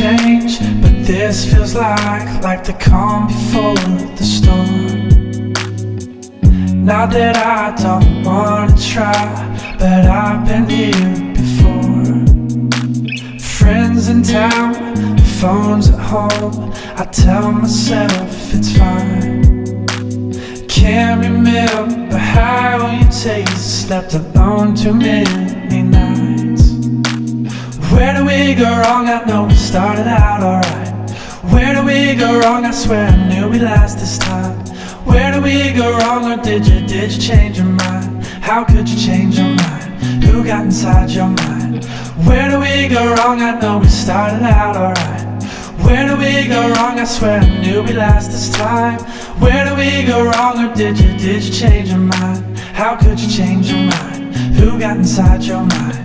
change, but this feels like like the calm before the storm. Not that I don't wanna try, but I've been here before. Friends in town, phones at home. I tell myself it's fine. Can't remember how you taste. Slept alone too many. Where do we go wrong? I know we started out alright. Where do we go wrong? I swear I knew we'd last this time. Where do we go wrong? Or did you, did you change your mind? How could you change your mind? Who got inside your mind? Where do we go wrong? I know we started out alright. Where do we go wrong? I swear I knew we'd last this time. Where do we go wrong? Or did you, did you change your mind? How could you change your mind? Who got inside your mind?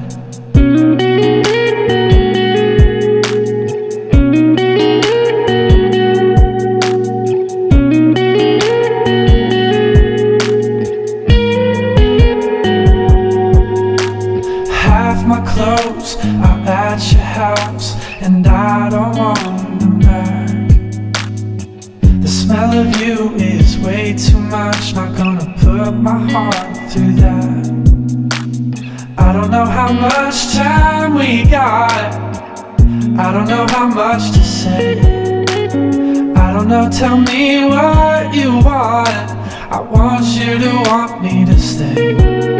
My clothes are at your house, and I don't want them back. The smell of you is way too much, not gonna put my heart through that. I don't know how much time we got, I don't know how much to say. I don't know, tell me what you want. I want you to want me to stay.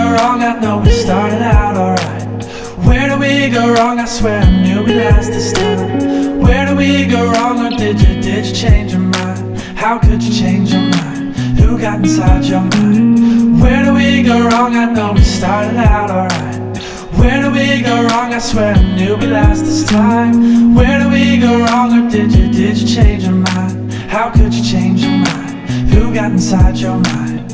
We go wrong? I know we started out alright. Where do we go wrong? I swear I knew we'd last this time. Where do we go wrong? Or did you, did you change your mind? How could you change your mind? Who got inside your mind? Where do we go wrong? I know we started out alright. Where do we go wrong? I swear I knew we'd last this time. Where do we go wrong? Or did you, did you change your mind? How could you change your mind? Who got inside your mind?